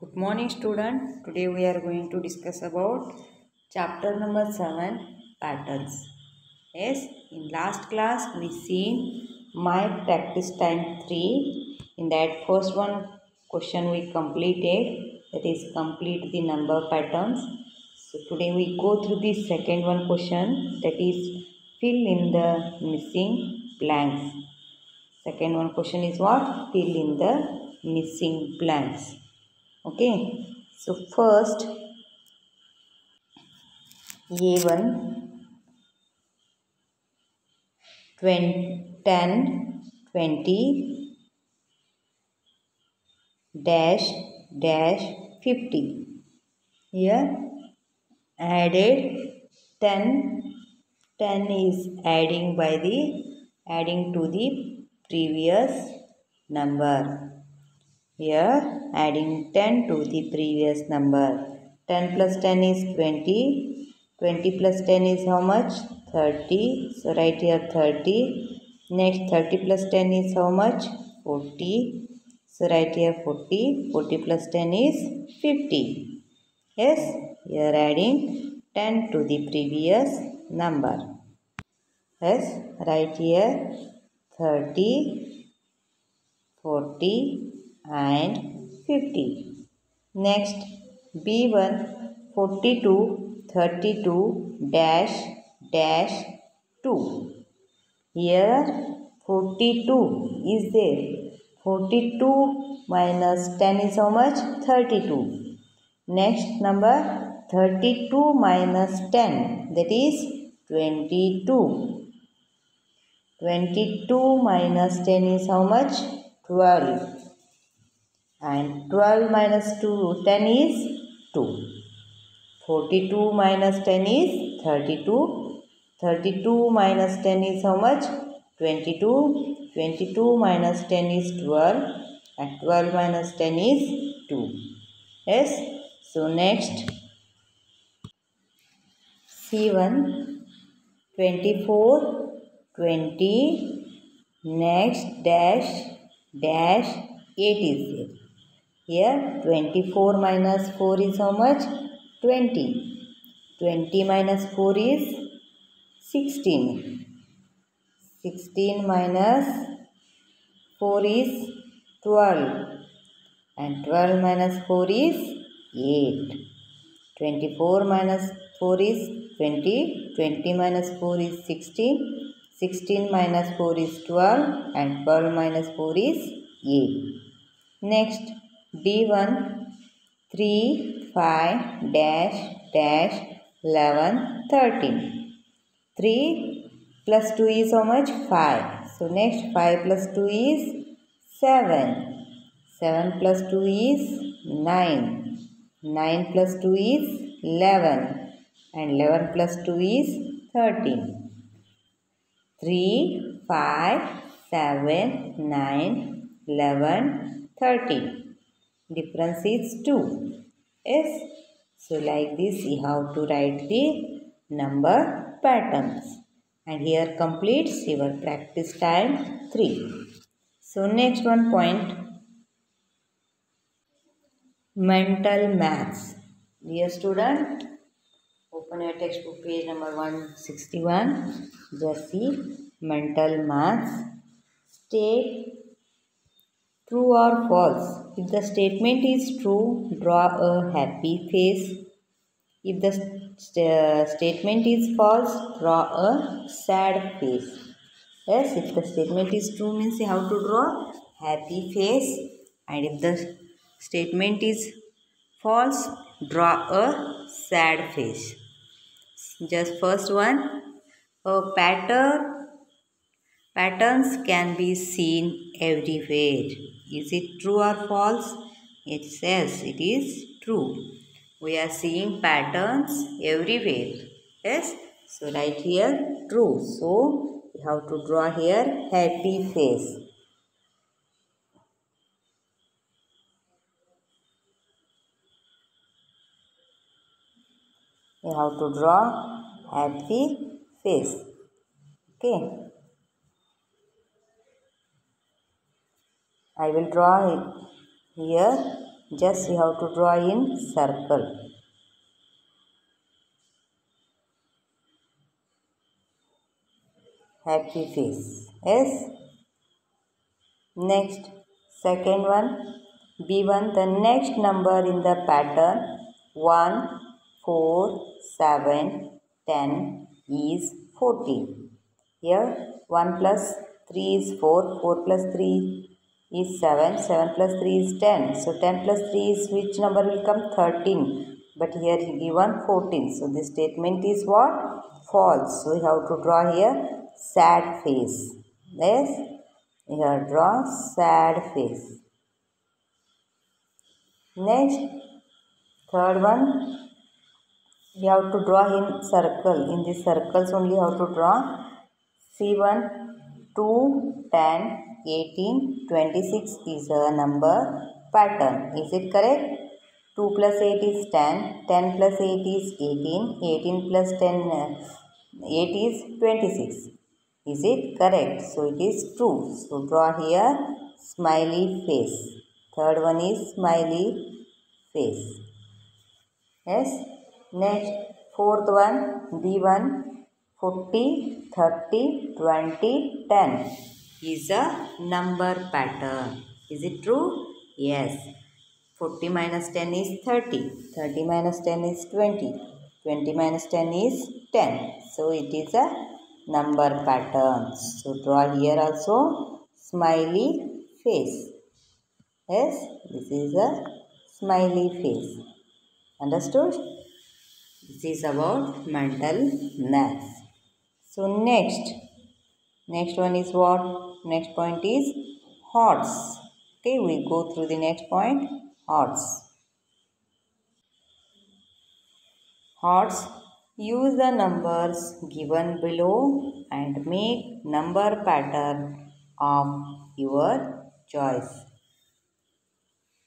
Good morning student. Today we are going to discuss about chapter number 7 patterns. Yes, in last class we seen my practice time 3. In that first one question we completed that is complete the number patterns. So today we go through the second one question that is fill in the missing blanks. Second one question is what? Fill in the missing blanks okay. So first a1 20, 10 20 dash dash 50 here added 10 10 is adding by the adding to the previous number here adding 10 to the previous number. 10 plus 10 is 20. 20 plus 10 is how much? 30. So write here 30. Next 30 plus 10 is how much? 40. So write here 40. 40 plus 10 is 50. Yes, you are adding 10 to the previous number. Yes, write here 30, 40 and 50. Next B1 42 32 dash dash 2. Here 42 is there. 42 minus 10 is how much? 32. Next number 32 minus 10 that is 22. 22 minus 10 is how much? 12 and 12 minus 2 10 is 2 42 minus 10 is 32 32 minus 10 is how much? 22 22 minus 10 is 12 and 12 minus 10 is 2 yes? So next. C1 24 20 next dash. Dash. 8 is there here 24 minus 4 is how much? 20. 20 minus 4 is 16. 16 minus 4 is 12. And 12 minus 4 is 8. 24 minus 4 is 20. 20 minus 4 is 16. 16 minus 4 is 12. And 12 minus 4 is 8. Next. D1 3 5 dash dash 11 13 3 plus 2 is how much? 5 so next 5 plus 2 is 7 7 plus 2 is 9 9 plus 2 is 11 and 11 plus 2 is 13 3 5 7 9 11 13 difference is 2 yes. So like this you have to write the number patterns. And here completes your practice time 3 so next one point. Mental maths. Dear student open your textbook page number 161 just see mental maths. State True or false? If the statement is true, draw a happy face. If the st uh, statement is false, draw a sad face. Yes, if the statement is true means have to draw happy face. And if the statement is false, draw a sad face. Just first one, a pattern Patterns can be seen everywhere. Is it true or false? It says it is true. We are seeing patterns everywhere. Yes. So right here true. So you have to draw here happy face. You have to draw happy face. Okay. I will draw it here. Just you have to draw in circle. Happy face. Yes? Next. Second one. B1 the next number in the pattern. 1 4 7 10 is 14 here 1 plus 3 is 4 4 plus 3 is 7 7 plus 3 is 10 so 10 plus 3 is which number will come? 13 but here given 14 so this statement is what? False. So we have to draw here sad face. Yes? Here draw sad face. Next. Third one. You have to draw in circle. In these circles only you have to draw c1 2 10 18 26 is a number pattern is it correct 2 plus 8 is 10 10 plus 8 is 18 18 plus 10 uh, 8 is 26 is it correct? So it is true. So draw here smiley face. Third one is smiley face. Yes. Next fourth one B1 40 30 20 10 is a number pattern. Is it true? Yes. 40 minus 10 is 30. 30 minus 10 is 20. 20 minus 10 is 10. So it is a number pattern. So draw here also smiley face. Yes, this is a smiley face. Understood? This is about mental maths. So next, next one is what? Next point is HOTS. Okay, we go through the next point. HOTS. HOTS Use the numbers given below and make number pattern of your choice.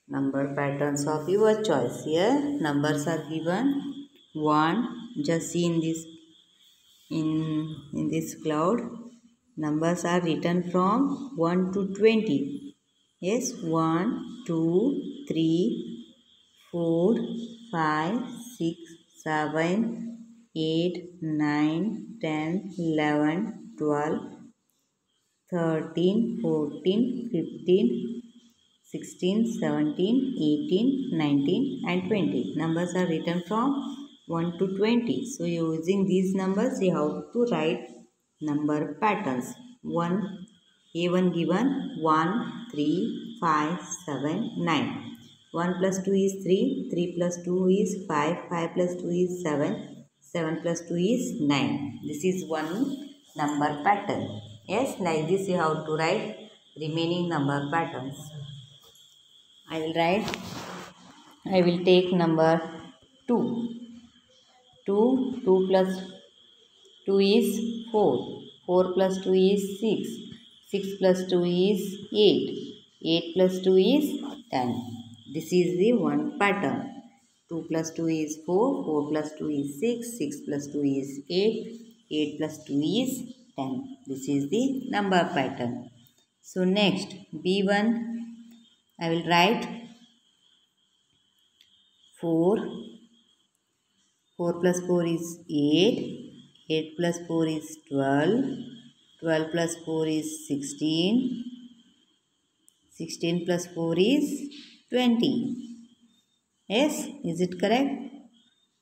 Number patterns of your choice. Here numbers are given 1. Just see in this in, in this cloud. Numbers are written from 1 to 20. Yes, 1, 2, 3, 4, 5, 6, 7, 8, 9, 10, 11, 12, 13, 14, 15, 16, 17, 18, 19 and 20. Numbers are written from 1 to 20. So using these numbers you have to write number patterns. 1, A1 given 1, 3, 5, 7, 9. 1 plus 2 is 3, 3 plus 2 is 5, 5 plus 2 is 7, 7 plus 2 is 9. This is one number pattern. Yes, like this you have to write remaining number patterns. I will write, I will take number 2. 2, 2 plus 2 is 4. 4 plus 2 is 6. 6 plus 2 is 8. 8 plus 2 is 10. This is the one pattern. 2 plus 2 is 4, 4 plus 2 is 6, 6 plus 2 is 8, 8 plus 2 is 10. This is the number pattern. So next B1 I will write 4, 4 plus 4 is 8, 8 plus 4 is 12, 12 plus 4 is 16, 16 plus 4 is 20. Yes, is it correct?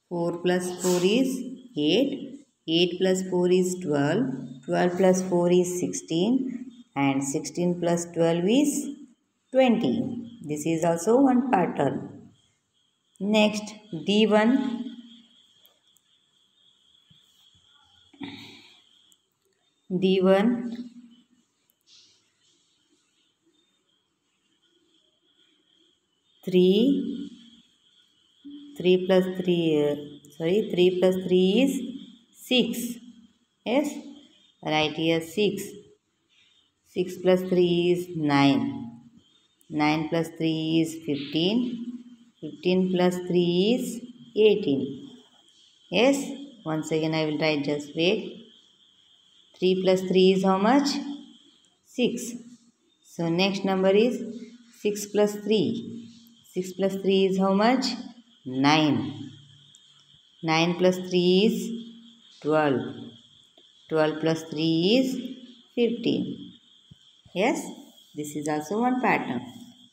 4 plus 4 is 8. 8 plus 4 is 12. 12 plus 4 is 16. And 16 plus 12 is 20. This is also one pattern. Next, D1. D1 3 3 plus 3 uh, sorry 3 plus 3 is 6 yes? Right here 6 6 plus 3 is 9 9 plus 3 is 15 15 plus 3 is 18 yes? Once again I will write just wait 3 plus 3 is how much 6 so next number is 6 plus 3 6 plus 3 is how much? 9. 9 plus 3 is 12. 12 plus 3 is 15. Yes, this is also one pattern.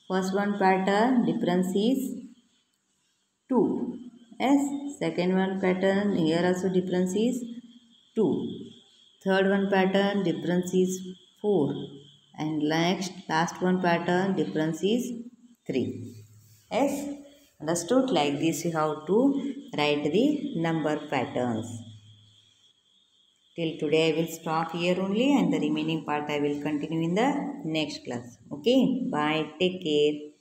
First one pattern difference is 2. Yes, second one pattern here also difference is 2. Third one pattern difference is 4. And next last one pattern difference is 3. Yes, understood like this how to write the number patterns. Till today I will stop here only and the remaining part I will continue in the next class. Okay, bye, take care.